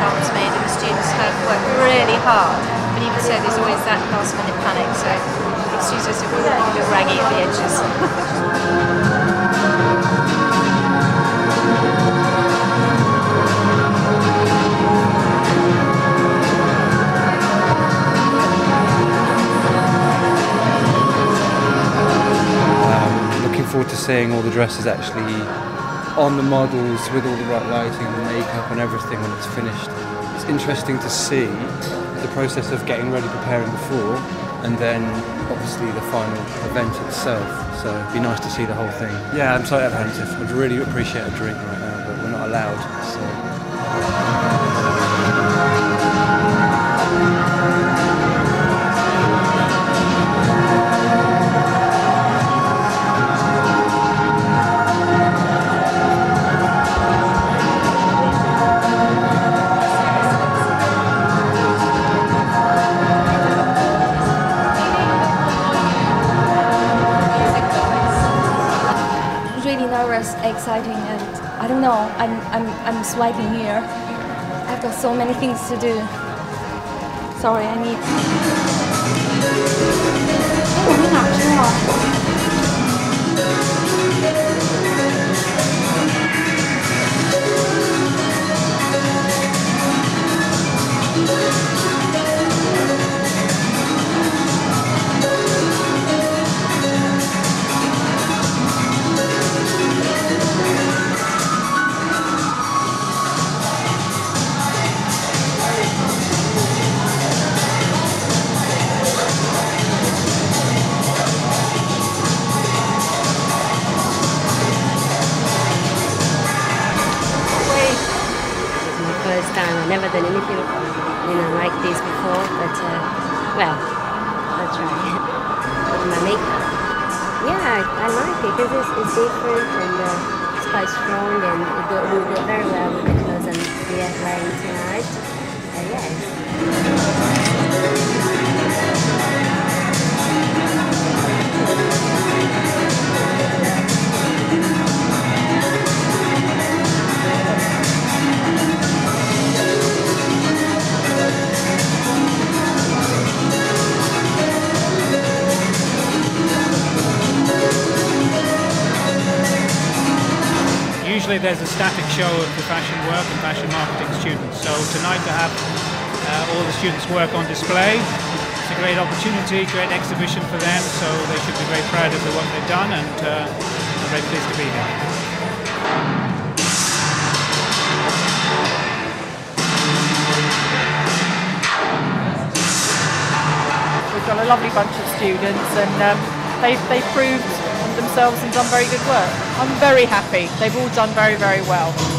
garments made, and the students have worked really hard. But even so, there's always that last minute panic. So excuse us if we're a bit raggy at the edges. Um, looking forward to seeing all the dresses actually on the models with all the right lighting and makeup and everything when it's finished. It's interesting to see the process of getting ready, preparing before, and then obviously the final event itself. So it'd be nice to see the whole thing. Yeah, I'm slightly apprehensive. I'd really appreciate a drink right now, but we're not allowed. So. Exciting, and I don't know. I'm I'm I'm sweating here. I've got so many things to do. Sorry, I need. Oh, 我 done anything, you know, like this before. But uh, well, I'll try. With my makeup. Yeah, I, like it because it's, it's different and uh, it's quite strong and it will go very well with the clothes I'm wearing tonight. Uh. Usually there's a static show of the fashion work and fashion marketing students. So tonight to have uh, all the students' work on display, it's a great opportunity, great exhibition for them. So they should be very proud of the work they've done and uh, I'm very pleased to be here. We've got a lovely bunch of students and um, they've, they've proved themselves and done very good work. I'm very happy. They've all done very, very well.